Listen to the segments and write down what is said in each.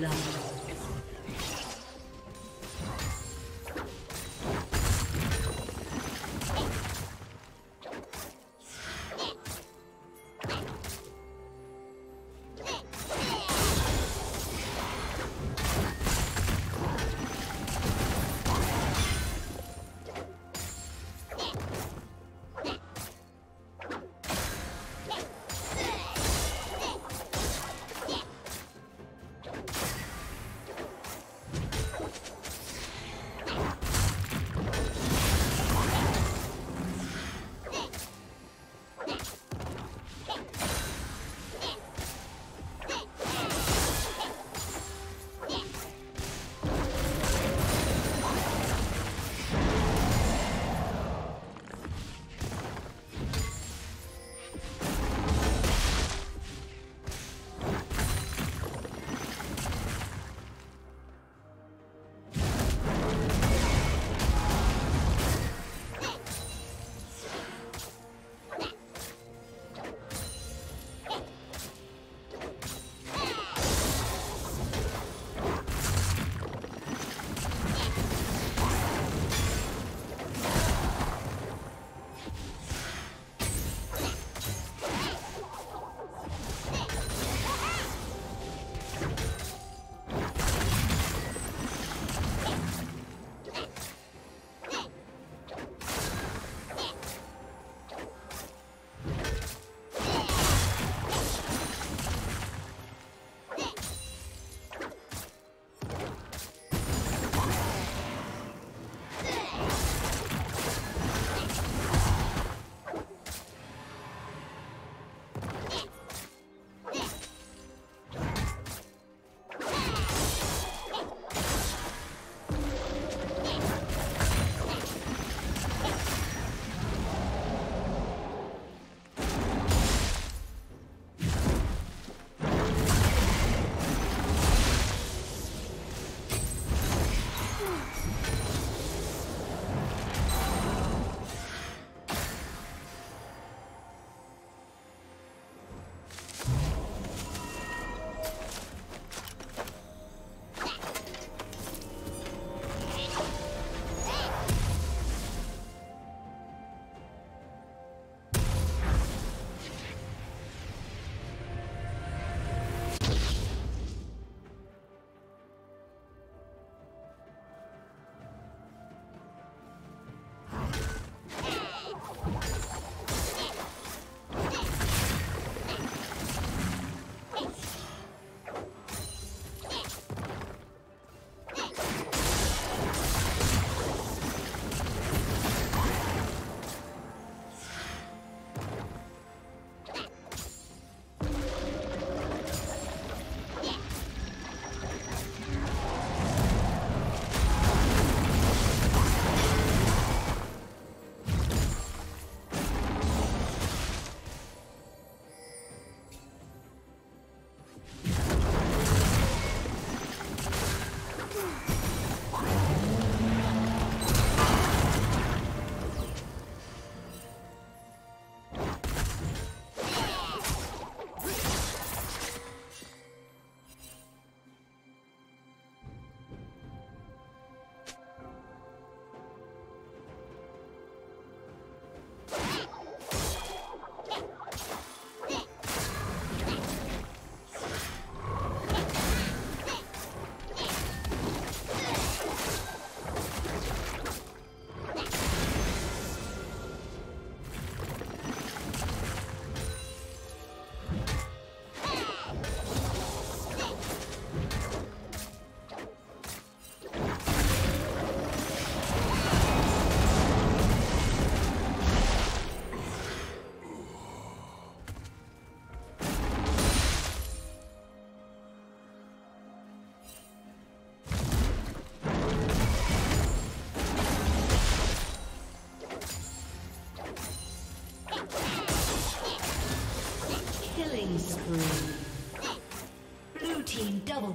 love.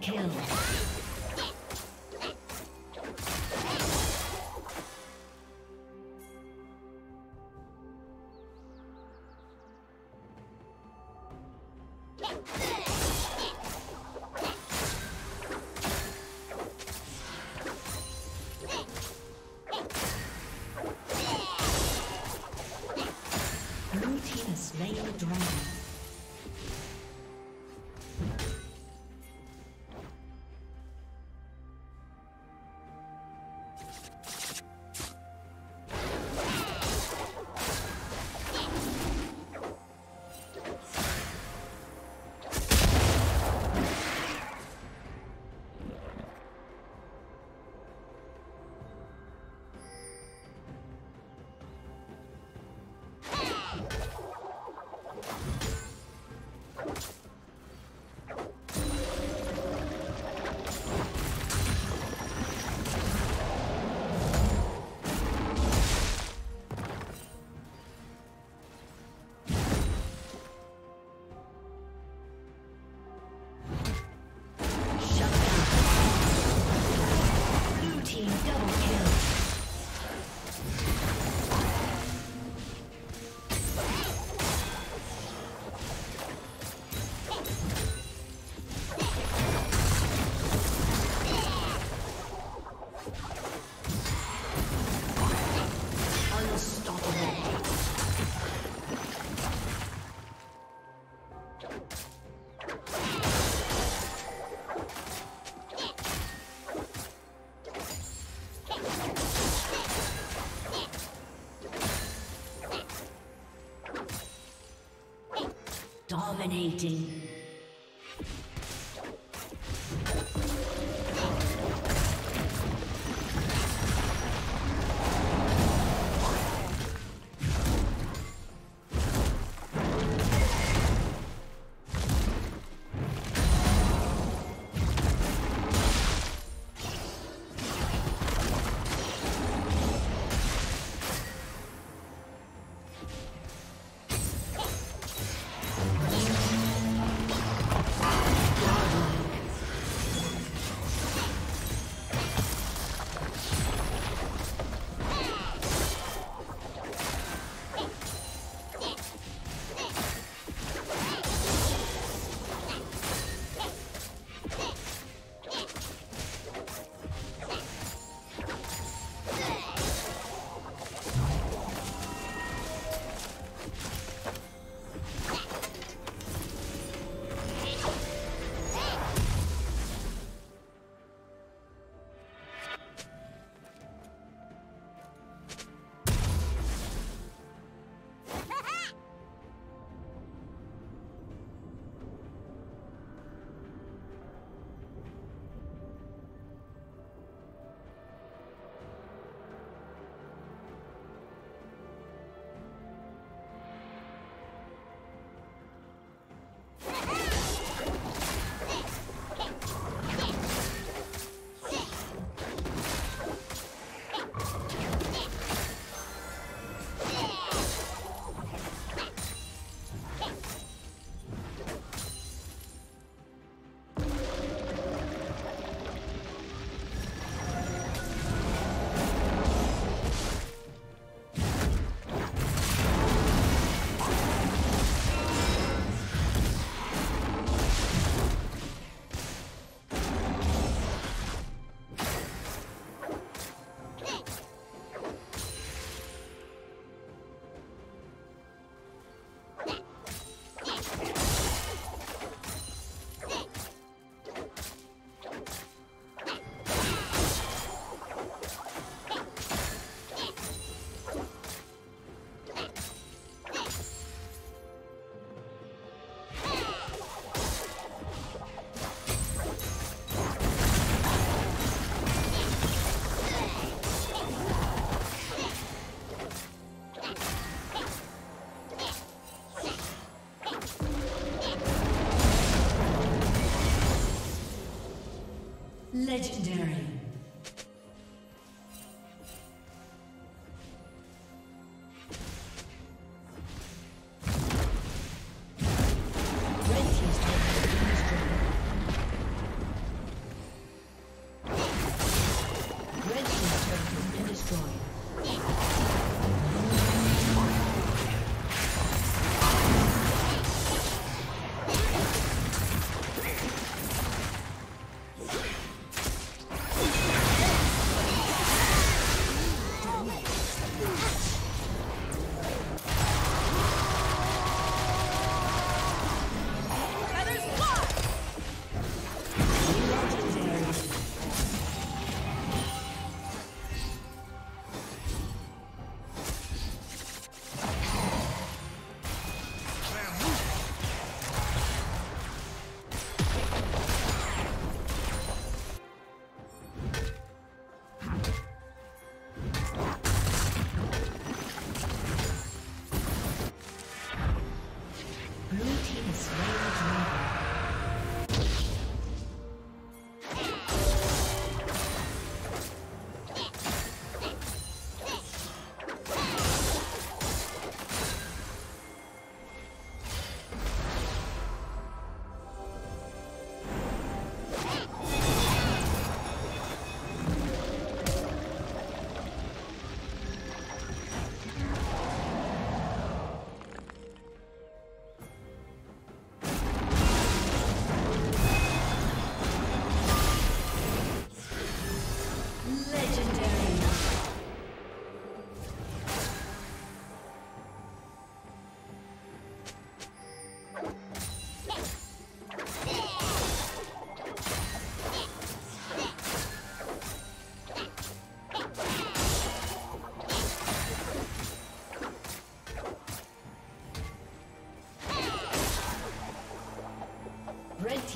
Kill. Dominating.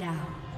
Down.